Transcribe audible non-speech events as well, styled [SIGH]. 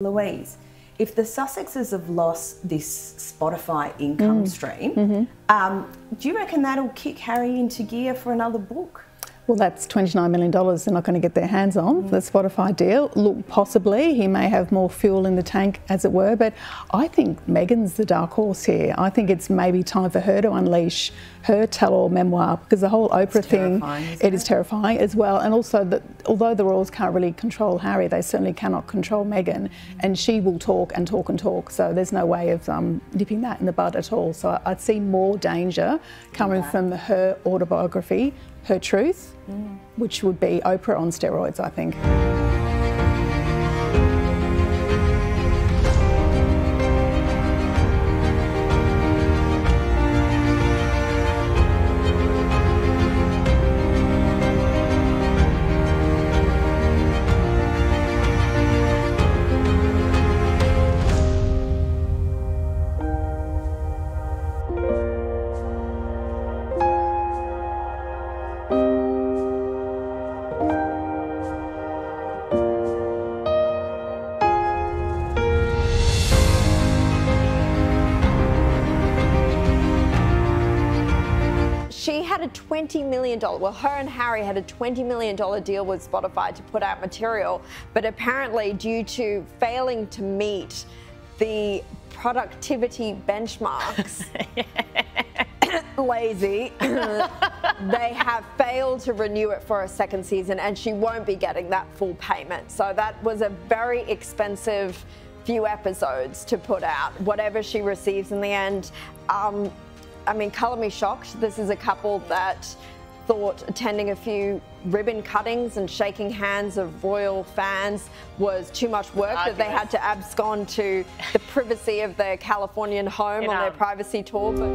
Louise, if the Sussexes have lost this Spotify income stream, um, do you reckon that'll kick Harry into gear for another book? Well, that's $29 million they're not going to get their hands on, the Spotify deal. Look, possibly he may have more fuel in the tank, as it were, but I think Meghan's the dark horse here. I think it's maybe time for her to unleash her tell all memoir because the whole Oprah thing, isn't it is terrifying as well. And also, that although the royals can't really control Harry, they certainly cannot control Meghan, and she will talk and talk and talk. So there's no way of um, nipping that in the bud at all. So I'd see more danger coming from her autobiography, her truth, mm. which would be Oprah on steroids, I think. Had a $20 million, well, her and Harry had a $20 million deal with Spotify to put out material, but apparently, due to failing to meet the productivity benchmarks, [LAUGHS] lazy, [LAUGHS] they have failed to renew it for a second season, and she won't be getting that full payment. So that was a very expensive few episodes to put out, whatever she receives in the end. Um, I mean, colour me shocked. This is a couple that thought attending a few ribbon cuttings and shaking hands of royal fans was too much work, that they had to abscond to the privacy of their Californian home In, on their um, privacy tour. But